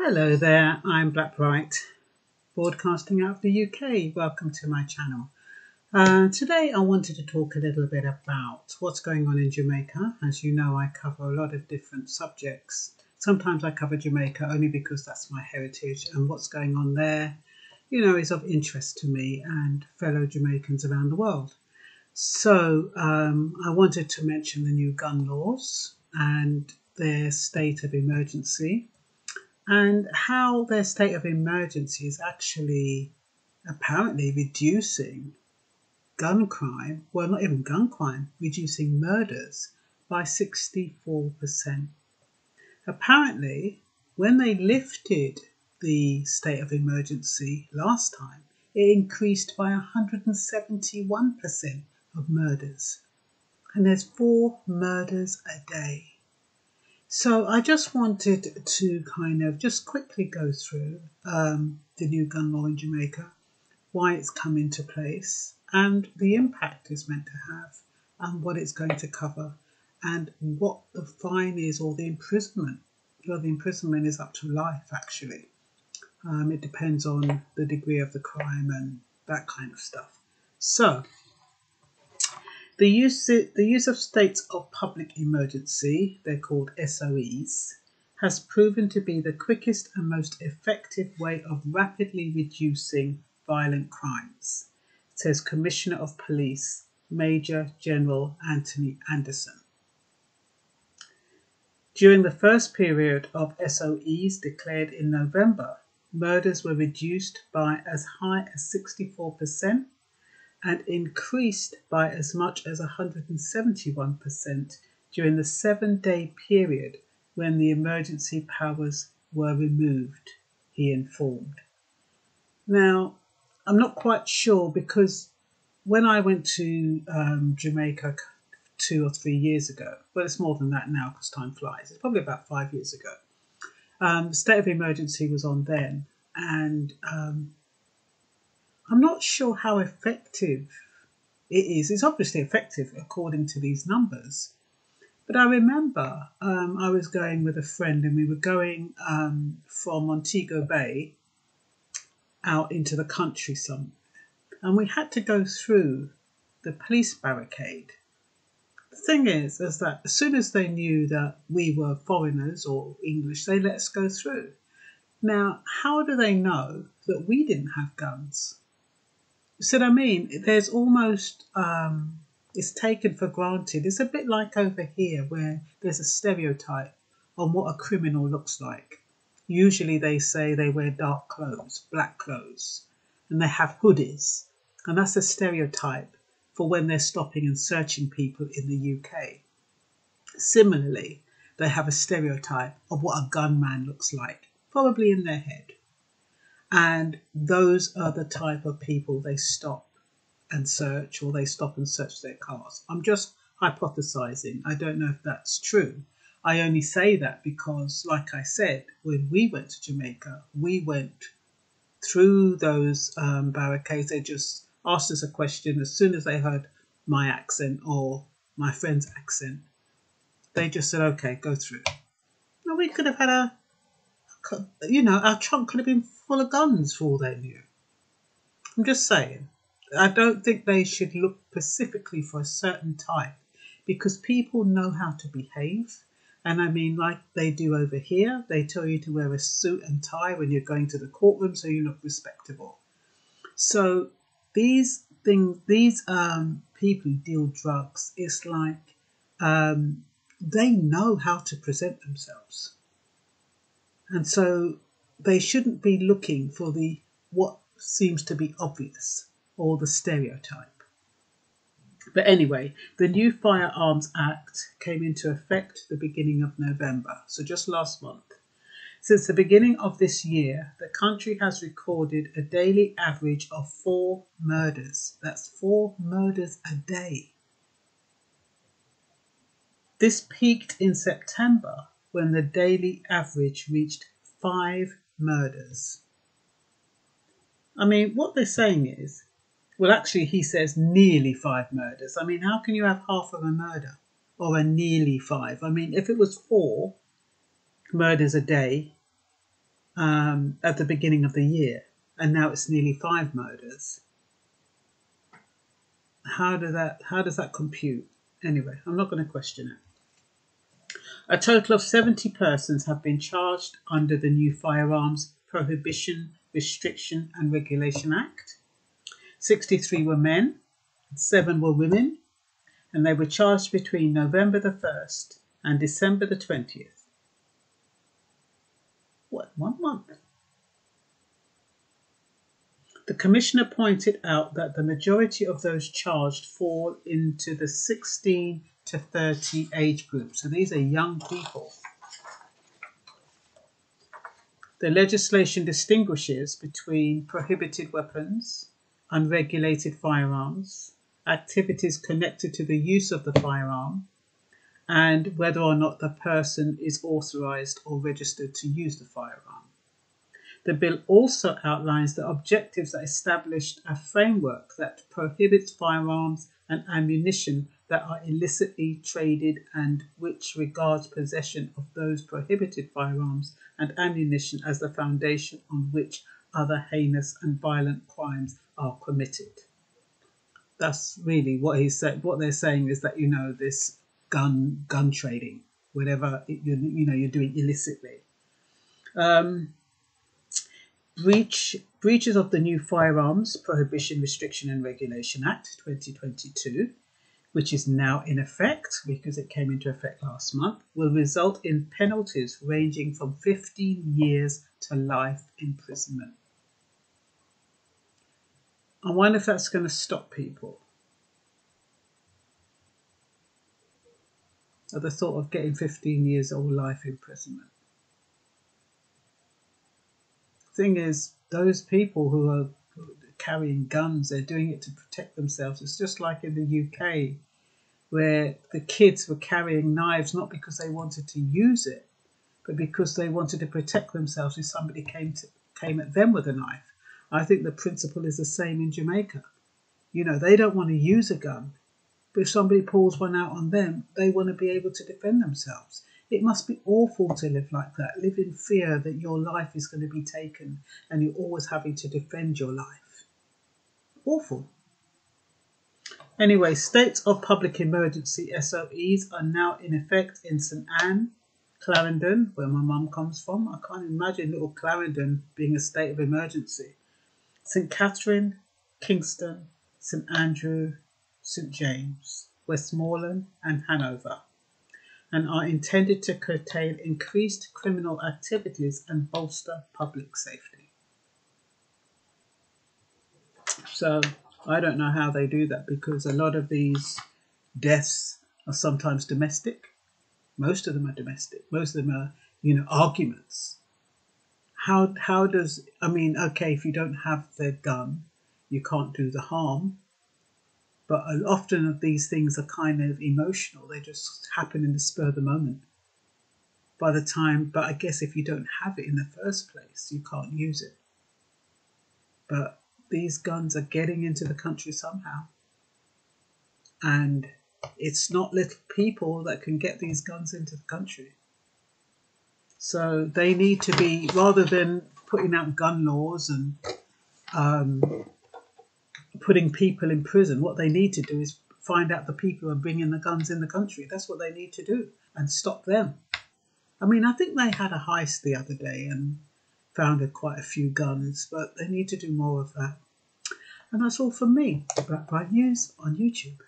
Hello there, I'm Blackbright, broadcasting out of the UK. Welcome to my channel. Uh, today I wanted to talk a little bit about what's going on in Jamaica. As you know, I cover a lot of different subjects. Sometimes I cover Jamaica only because that's my heritage and what's going on there, you know, is of interest to me and fellow Jamaicans around the world. So um, I wanted to mention the new gun laws and their state of emergency and how their state of emergency is actually apparently reducing gun crime, well, not even gun crime, reducing murders by 64%. Apparently, when they lifted the state of emergency last time, it increased by 171% of murders. And there's four murders a day. So I just wanted to kind of just quickly go through um, the new gun law in Jamaica, why it's come into place, and the impact it's meant to have, and what it's going to cover, and what the fine is or the imprisonment. Well, the imprisonment is up to life actually. Um, it depends on the degree of the crime and that kind of stuff. So the use, the use of states of public emergency, they're called SOEs, has proven to be the quickest and most effective way of rapidly reducing violent crimes, says Commissioner of Police Major General Antony Anderson. During the first period of SOEs declared in November, murders were reduced by as high as 64% and increased by as much as 171% during the seven day period when the emergency powers were removed, he informed. Now, I'm not quite sure because when I went to um, Jamaica two or three years ago, well, it's more than that now because time flies, it's probably about five years ago. Um, state of emergency was on then, and um, I'm not sure how effective it is. It's obviously effective according to these numbers. But I remember um, I was going with a friend and we were going um, from Montego Bay out into the country somewhere. And we had to go through the police barricade. The thing is, is that as soon as they knew that we were foreigners or English, they let us go through. Now, how do they know that we didn't have guns? So I mean, there's almost um, it's taken for granted. It's a bit like over here where there's a stereotype on what a criminal looks like. Usually they say they wear dark clothes, black clothes, and they have hoodies, and that's a stereotype for when they're stopping and searching people in the UK. Similarly, they have a stereotype of what a gunman looks like, probably in their head. And those are the type of people they stop and search, or they stop and search their cars. I'm just hypothesizing. I don't know if that's true. I only say that because, like I said, when we went to Jamaica, we went through those um, barricades. They just asked us a question as soon as they heard my accent or my friend's accent. They just said, okay, go through. Now, we could have had a you know, our trunk could have been full of guns for all they knew. I'm just saying. I don't think they should look specifically for a certain type because people know how to behave. And I mean, like they do over here, they tell you to wear a suit and tie when you're going to the courtroom so you look respectable. So these things, these um, people who deal drugs, it's like um, they know how to present themselves. And so they shouldn't be looking for the what seems to be obvious or the stereotype. But anyway, the new Firearms Act came into effect the beginning of November, so just last month. Since the beginning of this year, the country has recorded a daily average of four murders. That's four murders a day. This peaked in September when the daily average reached five murders. I mean, what they're saying is, well, actually, he says nearly five murders. I mean, how can you have half of a murder or a nearly five? I mean, if it was four murders a day, um, at the beginning of the year, and now it's nearly five murders. How does that how does that compute? Anyway, I'm not going to question it. A total of 70 persons have been charged under the new Firearms Prohibition, Restriction and Regulation Act. 63 were men, 7 were women, and they were charged between November the 1st and December the 20th. What, one month? The Commissioner pointed out that the majority of those charged fall into the 16 to 30 age group. So these are young people. The legislation distinguishes between prohibited weapons, unregulated firearms, activities connected to the use of the firearm, and whether or not the person is authorized or registered to use the firearm. The bill also outlines the objectives that established a framework that prohibits firearms and ammunition that are illicitly traded and which regards possession of those prohibited firearms and ammunition as the foundation on which other heinous and violent crimes are committed. That's really what he said. What they're saying is that you know this gun gun trading, whatever you you know you're doing illicitly. Um, breach breaches of the new Firearms Prohibition, Restriction and Regulation Act 2022, which is now in effect because it came into effect last month, will result in penalties ranging from 15 years to life imprisonment. I wonder if that's going to stop people. At the thought of getting 15 years or life imprisonment. Thing is, those people who are carrying guns, they're doing it to protect themselves. It's just like in the UK, where the kids were carrying knives not because they wanted to use it, but because they wanted to protect themselves if somebody came to came at them with a knife. I think the principle is the same in Jamaica. You know, they don't want to use a gun, but if somebody pulls one out on them, they want to be able to defend themselves. It must be awful to live like that, live in fear that your life is going to be taken and you're always having to defend your life. Awful. Anyway, states of public emergency SOEs are now in effect in St Ann, Clarendon, where my mum comes from. I can't imagine little Clarendon being a state of emergency. St Catherine, Kingston, St Andrew, St James, Westmoreland, and Hanover, and are intended to curtail increased criminal activities and bolster public safety. So I don't know how they do that because a lot of these deaths are sometimes domestic. Most of them are domestic. Most of them are, you know, arguments. How how does I mean okay if you don't have the gun you can't do the harm. But often these things are kind of emotional. They just happen in the spur of the moment. By the time but I guess if you don't have it in the first place you can't use it. But these guns are getting into the country somehow and it's not little people that can get these guns into the country so they need to be, rather than putting out gun laws and um, putting people in prison, what they need to do is find out the people who are bringing the guns in the country. That's what they need to do and stop them. I mean, I think they had a heist the other day and found quite a few guns, but they need to do more of that. And that's all from me. Blackbright News on YouTube.